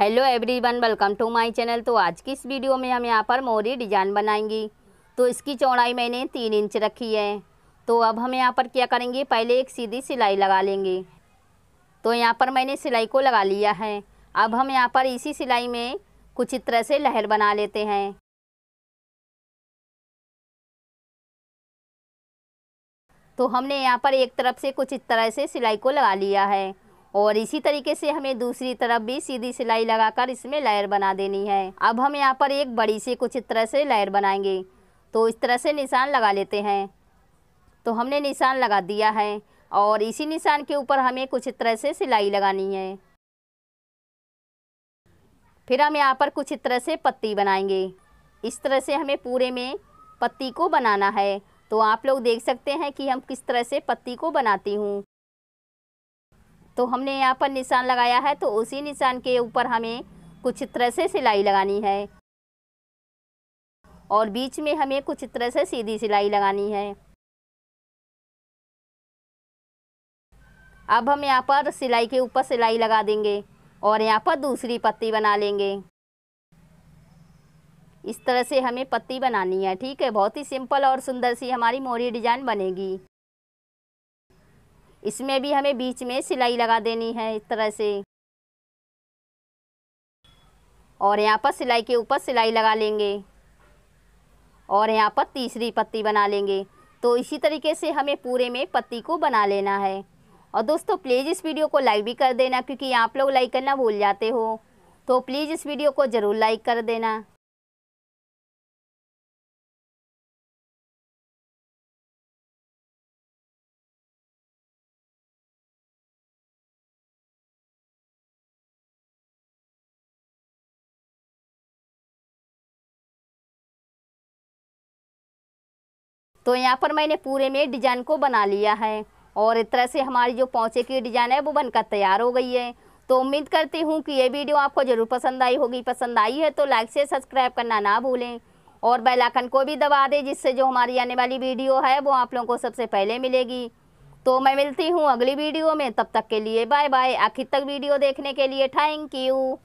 Hello everyone welcome to my channel तो आज की इस वीडियो में हम यहाँ पर मोरी डिज़ाइन बनाएँगे। तो इसकी चौड़ाई मैंने तीन इंच रखी है। तो अब हम यहाँ पर क्या करेंगे? पहले एक सीधी सिलाई लगा लेंगे। तो यहाँ पर मैंने सिलाई को लगा लिया है। अब हम यहाँ पर इसी सिलाई में कुछ इस तरह से लहर बना लेते हैं। तो हमने यहाँ पर एक तरफ़ से कुछ इस तरह से सिलाई को लगा लिया है। और इसी तरीके से हमें दूसरी तरफ़ भी सीधी सिलाई लगाकर इसमें लेयर बना देनी है। अब हम यहाँ पर एक बड़ी सी कुछ इस तरह से लेयर बनाएँगे। तो इस तरह से निशान लगा लेते हैं। तो हमने निशान लगा दिया है और इसी निशान के ऊपर हमें कुछ इस तरह से सिलाई लगानी है। फिर हम यहाँ पर कुछ इस तरह से पत्ती बनाएँगे। इस तरह से हमें पूरे में पत्ती को बनाना है। तो आप लोग देख सकते हैं कि हम किस तरह से पत्ती को बनाती हूँ। तो हमने यहाँ पर निशान लगाया है तो उसी निशान के ऊपर हमें कुछ तरह से सिलाई लगानी है। और बीच में हमें कुछ तरह से सीधी सिलाई लगानी है। अब हम यहाँ पर सिलाई के ऊपर सिलाई लगा देंगे और यहाँ पर दूसरी पत्ती बना लेंगे। इस तरह से हमें पत्ती बनानी है, ठीक है? बहुत ही सिंपल और सुंदर सी हमारी मोरी डिज़ाइन बनेगी। इसमें भी हमें बीच में सिलाई लगा देनी है इस तरह से। और यहाँ पर सिलाई के ऊपर सिलाई लगा लेंगे। और यहाँ पर तीसरी पत्ती बना लेंगे। तो इसी तरीके से हमें पूरे में पत्ती को बना लेना है। और दोस्तों प्लीज़ इस वीडियो को लाइक भी कर देना, क्योंकि आप लोग लाइक करना भूल जाते हो। तो प्लीज़ इस वीडियो को ज़रूर लाइक कर देना। तो यहाँ पर मैंने पूरे में डिज़ाइन को बना लिया है और इस तरह से हमारी जो पौचे की डिज़ाइन है, वो बनकर तैयार हो गई है। तो उम्मीद करती हूँ कि ये वीडियो आपको ज़रूर पसंद आई होगी। पसंद आई है तो लाइक से सब्सक्राइब करना ना भूलें और बेल आइकन को भी दबा दें, जिससे जो हमारी आने वाली वीडियो है, वो आप लोगों को सबसे पहले मिलेगी। तो मैं मिलती हूँ अगली वीडियो में। तब तक के लिए बाय बाय आखिर तक वीडियो देखने के लिए थैंक यू।